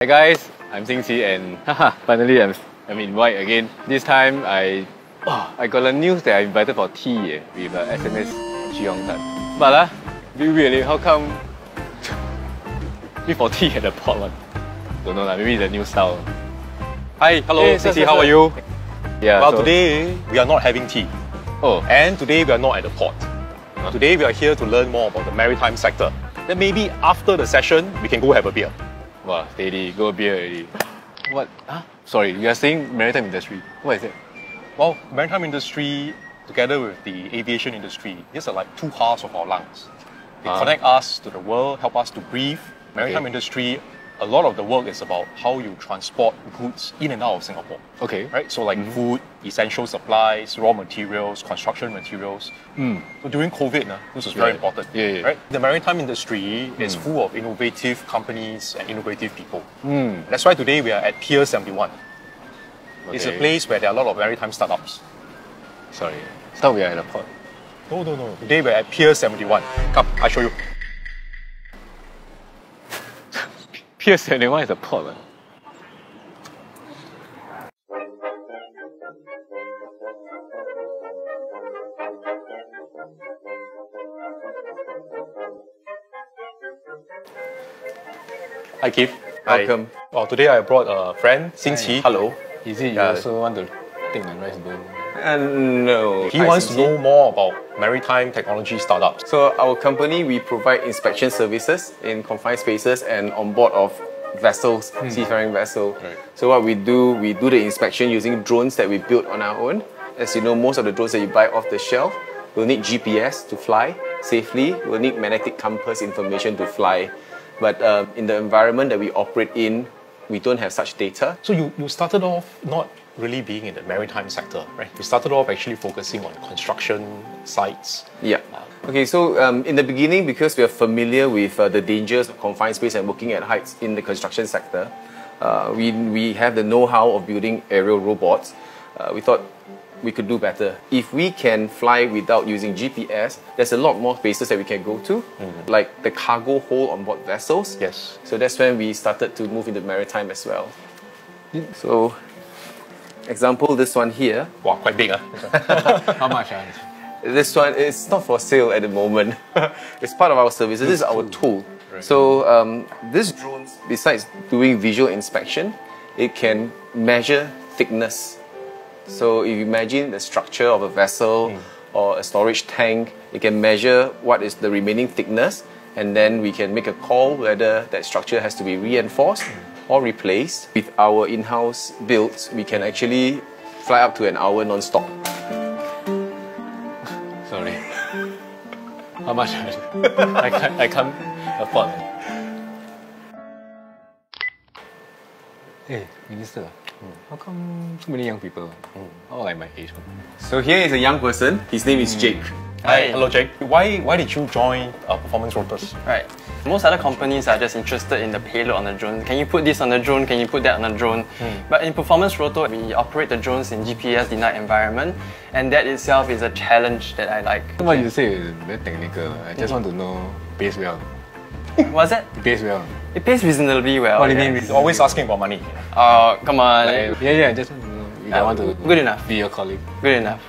Hi guys, I'm Xing Qi and haha, finally I'm, I'm in white again. This time I oh, I got the news that I invited for tea eh, with uh, SMS Hong Tat. But uh, be eh, how come me for tea at the port one? Don't know, lah, maybe the new style. Hi, hello, Hey, Xing Qi, how are you? Yeah, Well, so- today we are not having tea. Oh, And today we are not at the port. Today we are here to learn more about the maritime sector. Then maybe after the session, we can go have a beer. Wow, steady, go beer already. What? Huh? Sorry, you are saying maritime industry. What is it? Well, maritime industry, together with the aviation industry, these are like two halves of our lungs. They Ah. connect us to the world, help us to breathe. Maritime Okay. industry, a lot of the work is about how you transport goods in and out of Singapore. Okay. Right? So like Mm-hmm. food, essential supplies, raw materials, construction materials. So during COVID, nah, this was very Hmm. Important. Yeah, yeah. Right? The maritime industry is full of innovative companies and innovative people. Hmm. That's why today we are at Pier 71. Okay. It's a place where there are a lot of maritime startups. Sorry. Thought we are at the port. No, no, no. Today we're at Pier 71. Come, I show you. Pier 71 is a port. ah. Hi, Keith. Welcome. Well, today I brought a friend, Xin Qi. Hello. Is it you Yeah. also want to take my rice bowl? Uh, no. He Hi, wants to know more about maritime technology startups. So our company, we provide inspection services in confined spaces and on board of vessels, seafaring vessel. Right. So what we do, we do the inspection using drones that we built on our own. As you know, most of the drones that you buy off the shelf will need GPS to fly safely, will need magnetic compass information to fly. But um, in the environment that we operate in, we don't have such data. So you, you started off not really being in the maritime sector, right? You started off actually focusing on construction sites. Yeah. Okay, so um, in the beginning, because we are familiar with uh, the dangers of confined space and working at heights in the construction sector, uh, we, we have the know-how of building aerial robots. Uh, we thought we could do better. If we can fly without using GPS, there's a lot more spaces that we can go to, like the cargo hold on board vessels. Yes. So that's when we started to move into maritime as well. So, example, this one here. Wow, quite big, huh? How much? ah? This one is not for sale at the moment. it's part of our service. This is our tool. So um, this drone, besides doing visual inspection, it can measure thickness. So if you imagine the structure of a vessel or a storage tank, it can measure what is the remaining thickness, and then we can make a call whether that structure has to be reinforced or replaced. With our in-house builds, we can actually fly up to an hour non-stop. Sorry. How much? I can't. I can't afford. Hey, eh, Minister. How come so many young people? All like my age. So here is a young person. His name is Jake. Hi. Hello, Jake. Why, why did you join uh, Performance Rotors? Right. Most other companies are just interested in the payload on the drone. Can you put this on the drone? Can you put that on the drone? But in Performance Rotor, we operate the drones in GPS denied environment, and that itself is a challenge that I like. What you say is very technical. I just want to know pays well. What's that? It pays well. It pays reasonably well. What do you yeah. mean? He's always asking about money. Oh, come on. Like, yeah, yeah. Just want to know. If I Uh, want to good enough. be your colleague. Good enough.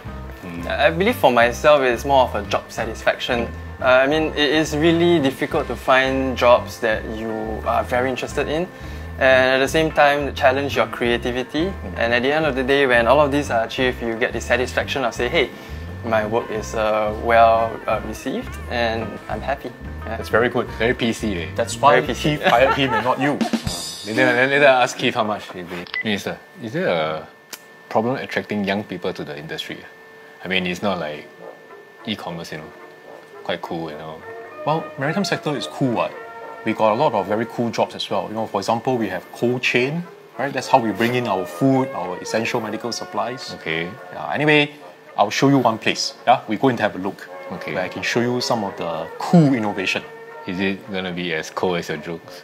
I believe for myself, it's more of a job satisfaction. Uh, I mean, it is really difficult to find jobs that you are very interested in, and at the same time, challenge your creativity. And at the end of the day, when all of these are achieved, you get the satisfaction of say, hey, my work is uh, well uh, received, and I'm happy. That's very good. Very PC. Eh? That's why Very Keith hired him and not you. Later, later ask Keith how much he pay. Minister, is there a problem attracting young people to the industry? I mean, it's not like e-commerce, you know, quite cool, you know. Well, maritime sector is cool, what? We got a lot of very cool jobs as well. You know, for example, we have cold chain, right? That's how we bring in our food, our essential medical supplies. Okay. Yeah, anyway, I'll show you one place. Yeah, we go and have a look. Okay. Where I can show you some of the cool innovation. Is it gonna be as cool as your jokes?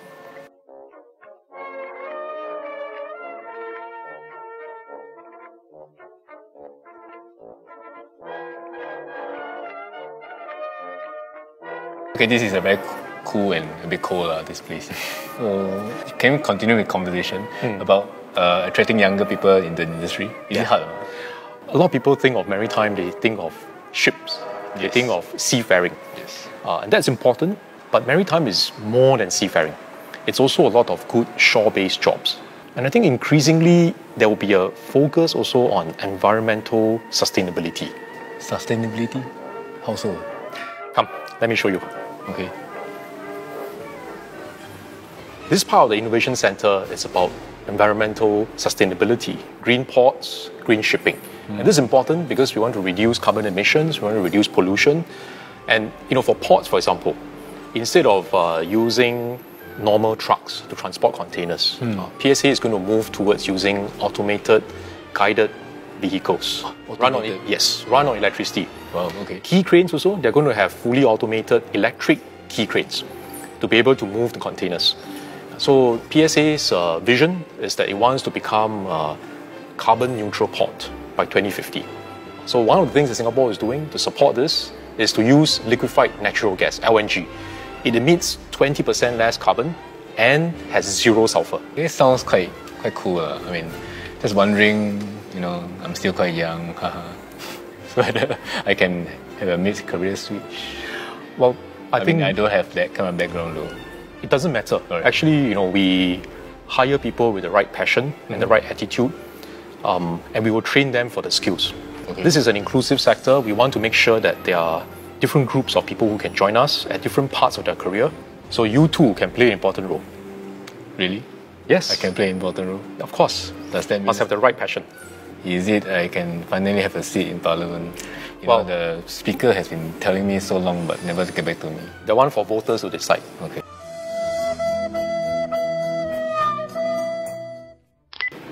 Okay, this is a very cool and a bit cold, uh, this place. So, can we continue with conversation about uh, attracting younger people in the industry? Is it hard? A lot of people think of maritime, they think of ships, Yes. think of seafaring. Yes. Uh, and that's important, but maritime is more than seafaring. It's also a lot of good shore based jobs. And I think increasingly there will be a focus also on environmental sustainability. Sustainability? How so? Come, let me show you. Okay. This part of the Innovation Center is about environmental sustainability, green ports, green shipping. And this is important because we want to reduce carbon emissions, we want to reduce pollution. And you know, for ports, for example, instead of uh, using normal trucks to transport containers, uh, PSA is going to move towards using automated, guided vehicles. Run on Automated? yes, run on electricity. Wow, okay. Quay cranes also, they're going to have fully automated electric quay cranes to be able to move the containers. So PSA's uh, vision is that it wants to become a carbon neutral port by 2050. So one of the things that Singapore is doing to support this is to use liquefied natural gas, LNG. It emits 20% less carbon and has zero sulfur. It sounds quite quite cool. Uh. I mean, just wondering, you know, I'm still quite young, so whether I can have a mid career switch. Well, I, I, think mean, I don't have that kind of background though. it doesn't matter. Actually, you know, we hire people with the right passion and the right attitude, um, and we will train them for the skills. Okay. This is an inclusive sector. We want to make sure that there are different groups of people who can join us at different parts of their career. So you too can play an important role. Really? Yes, I can play an important role. Of course, Does that mean must have the right passion. is it I can finally have a seat in parliament? You Well- know, the speaker has been telling me so long but never to get back to me. The one for voters to decide. Okay.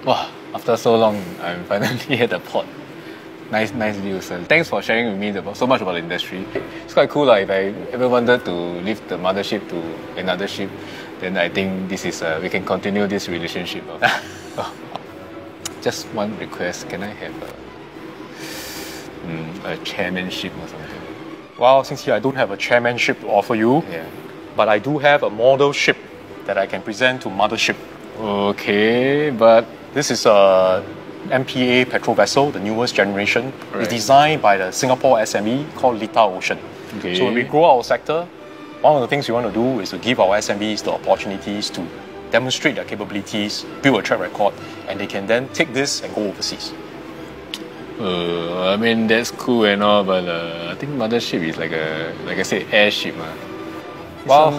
Wow, after so long, I'm finally at the port. Nice, nice view, sir. Thanks for sharing with me the, so much about the industry. It's quite cool. Like, if I ever wanted to lift the mothership to another ship, then I think this is uh, we can continue this relationship. Of. Just one request: Can I have a, mm, a chairmanship or something? Well, since here I don't have a chairmanship to offer you, Yeah. but I do have a model ship that I can present to mothership. Okay, but This is a MPA petrol vessel, the newest generation. Right. It's designed by the Singapore SME called Lita Ocean. Okay. So when we grow our sector, one of the things we want to do is to give our SMEs the opportunities to demonstrate their capabilities, build a track record, and they can then take this and go overseas. Uh, I mean that's cool and all, but uh, I think mothership is like a like I said airship, uh. Well,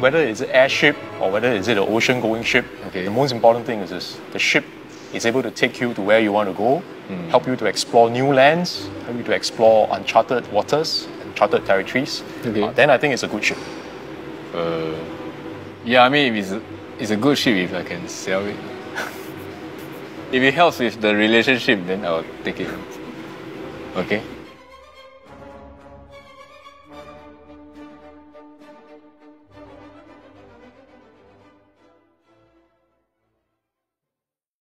whether it's an airship or whether is it an ocean-going ship, Okay. the most important thing is this: the ship is able to take you to where you want to go, help you to explore new lands, help you to explore uncharted waters, and uncharted territories. Okay. Uh, then I think it's a good ship. Uh, yeah, I mean if it's it's a good ship if I can sell it. if it helps with the relationship, then I'll take it. Okay.